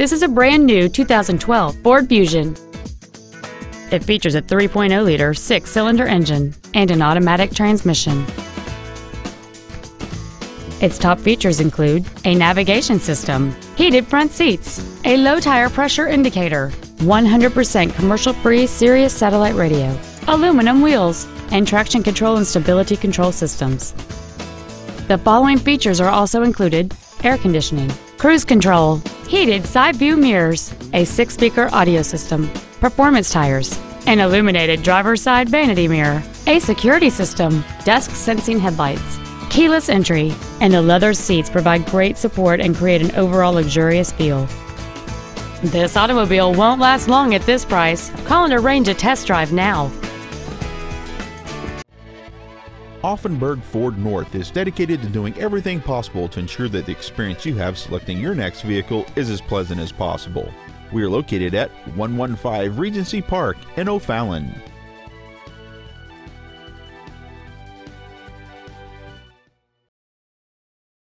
This is a brand new 2012 Ford Fusion. It features a 3.0-liter six-cylinder engine and an automatic transmission. Its top features include a navigation system, heated front seats, a low tire pressure indicator, 100% commercial-free Sirius satellite radio, aluminum wheels, and traction control and stability control systems. The following features are also included air conditioning, cruise control, heated side view mirrors, a six speaker audio system, performance tires, an illuminated driver's side vanity mirror, a security system, dusk sensing headlights, keyless entry, and the leather seats provide great support and create an overall luxurious feel. This automobile won't last long at this price. Call and arrange a test drive now. Auffenberg Ford North is dedicated to doing everything possible to ensure that the experience you have selecting your next vehicle is as pleasant as possible. We are located at 115 Regency Park in O'Fallon.